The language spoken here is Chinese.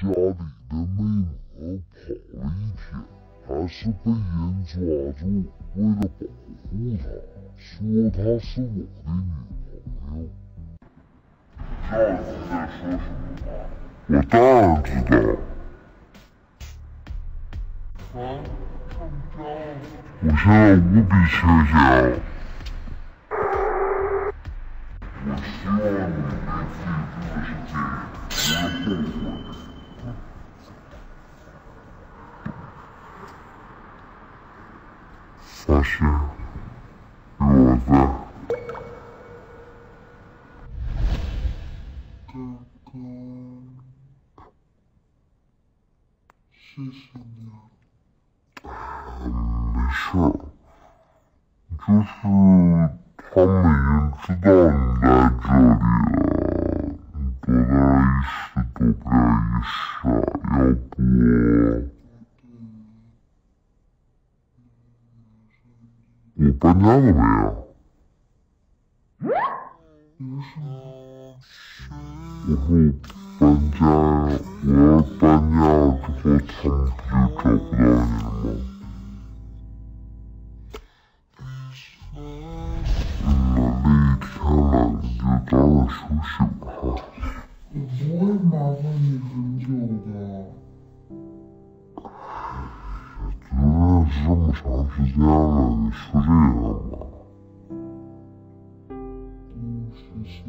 家里的美魔跑了一天，还是被人抓住，为了保护她，说她是我的女朋友。知道你在说什么吗？我当然知道。啊，我现在无比缺钱。我希望你能记住的是这个，不要后悔。发现我在。哥哥，谢谢你啊。没事，就是他们已经知道你在这里了，你多大意思都不愿意识，要不？我搬家了没有？我说搬家呀，我要搬家了之后，他们不就找不到你了吗？嗯，那一天了，你就早点休息吧。我不会麻烦你的。这么长时间了你这个吗？是